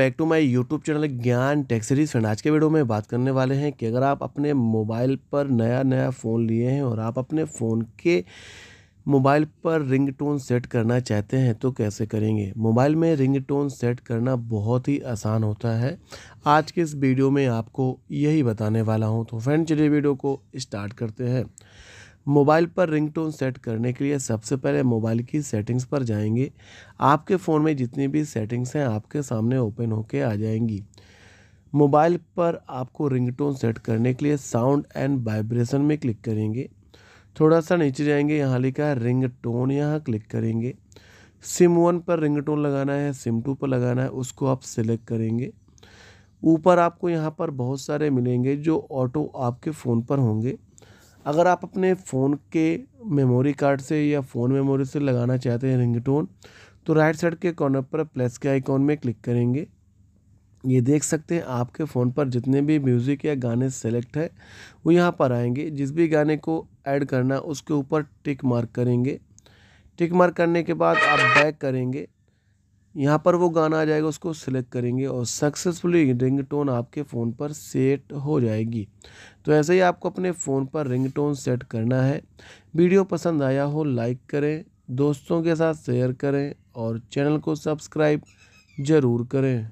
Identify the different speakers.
Speaker 1: Back to my YouTube channel Gyan tech series. Friend, आज के video में बात करने वाले हैं कि अगर आप अपने मोबाइल पर नया नया फ़ोन लिए हैं और आप अपने फ़ोन के मोबाइल पर रिंगटोन सेट करना चाहते हैं तो कैसे करेंगे? मोबाइल में रिंगटोन सेट करना बहुत ही आसान होता है। आज के इस वीडियो में आपको यही बताने वाला हूँ। तो फ्रेंड, चलिए वीडियो को स्टार्ट करते हैं। मोबाइल पर रिंगटोन सेट करने के लिए सबसे पहले मोबाइल की सेटिंग्स पर जाएँगे। आपके फ़ोन में जितनी भी सेटिंग्स हैं, आपके सामने ओपन होके आ जाएँगी। मोबाइल पर आपको रिंगटोन सेट करने के लिए साउंड एंड वाइब्रेशन में क्लिक करेंगे। थोड़ा सा नीचे जाएँगे, यहाँ लिखा है रिंग टोन यहाँ क्लिक करेंगे। सिम वन पर रिंग टोन लगाना है, सिम टू पर लगाना है, उसको आप सिलेक्ट करेंगे। ऊपर आपको यहाँ पर बहुत सारे मिलेंगे जो ऑटो आपके फ़ोन पर होंगे। अगर आप अपने फ़ोन के मेमोरी कार्ड से या फ़ोन मेमोरी से लगाना चाहते हैं रिंगटोन तो राइट साइड के कॉर्नर पर प्लस के आइकॉन में क्लिक करेंगे। ये देख सकते हैं आपके फ़ोन पर जितने भी म्यूज़िक या गाने सेलेक्ट है, वो यहाँ पर आएँगे। जिस भी गाने को ऐड करना उसके ऊपर टिक मार्क करेंगे। टिक मार्क करने के बाद आप बैक करेंगे। यहाँ पर वो गाना आ जाएगा, उसको सिलेक्ट करेंगे और सक्सेसफुली रिंगटोन आपके फ़ोन पर सेट हो जाएगी। तो ऐसे ही आपको अपने फ़ोन पर रिंगटोन सेट करना है। वीडियो पसंद आया हो लाइक करें, दोस्तों के साथ शेयर करें और चैनल को सब्सक्राइब ज़रूर करें।